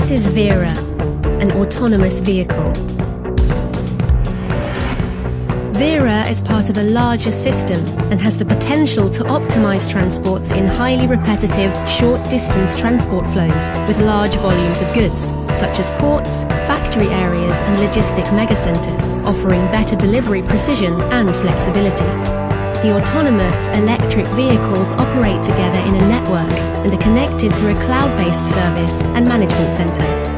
is Vera, an autonomous vehicle. Vera is part of a larger system and has the potential to optimize transports in highly repetitive, short distance transport flows with large volumes of goods, such as ports, factory areas, and logistic megacenters, offering better delivery precision and flexibility. The autonomous electric vehicles operate together in a network and are connected through a cloud-based service and management center.